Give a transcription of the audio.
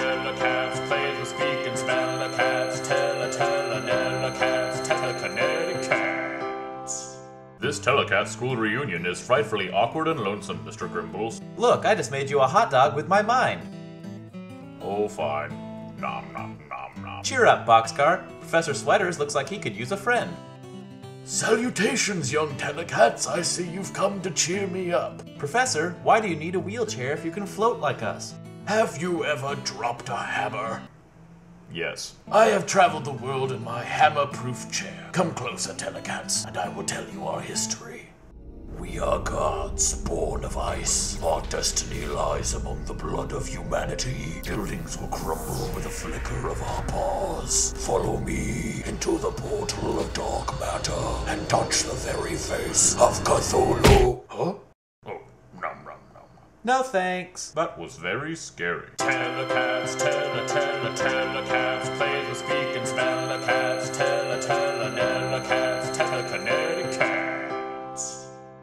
telekats, plays with speak and spell a cats, tele telekats, telekinetic cats. This telekat school reunion is frightfully awkward and lonesome, Mr. Grimbles. Look, I just made you a hot dog with my mind. Oh, fine. Nom nom nom nom. Cheer up, Boxcar. Professor Sweaters looks like he could use a friend. Salutations, young telekats. I see you've come to cheer me up. Professor, why do you need a wheelchair if you can float like us? Have you ever dropped a hammer? Yes. I have traveled the world in my hammer-proof chair. Come closer, Telekats, and I will tell you our history. We are gods, born of ice. Our destiny lies among the blood of humanity. Buildings will crumble with a flicker of our paws. Follow me into the portal of dark matter and touch the very face of Cthulhu. No thanks. That was very scary. Telekats, telekats.